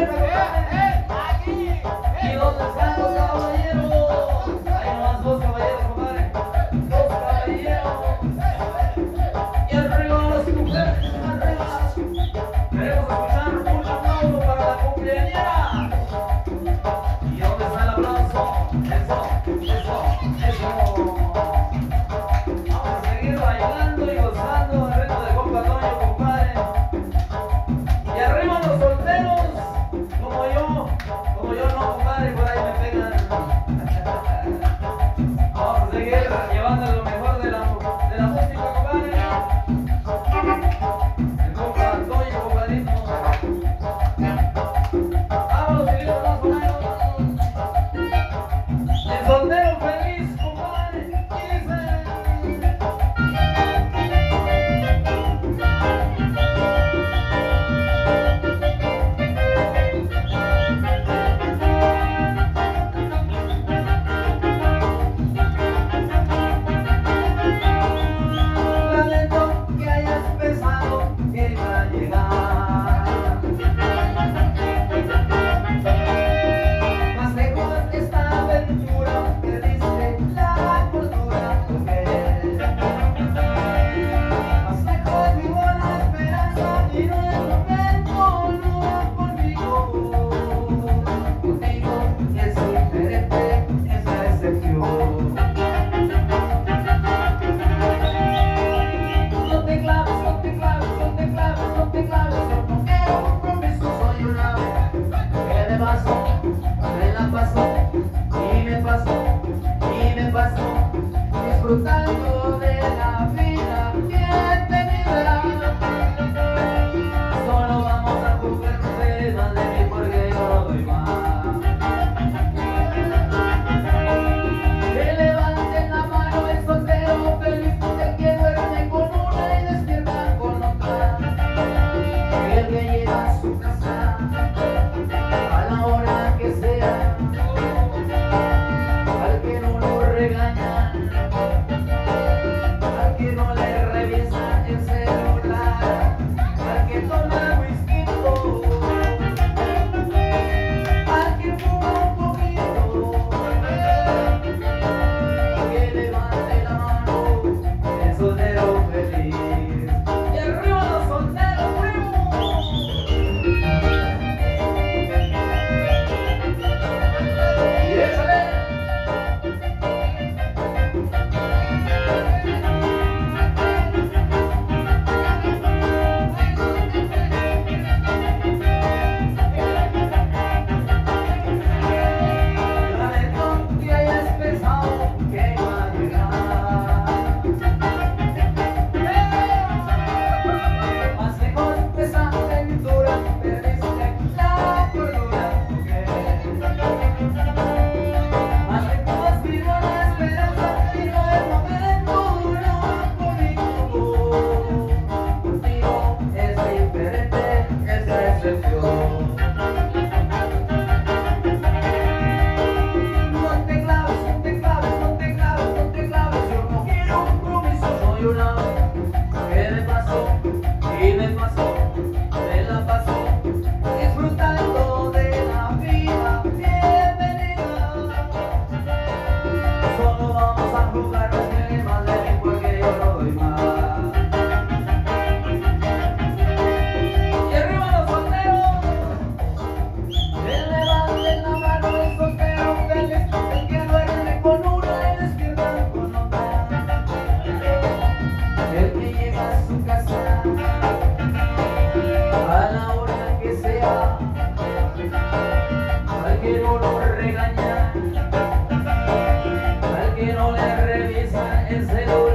é, é. pasó, y me pasó, y me pasó, disfrutando. dizer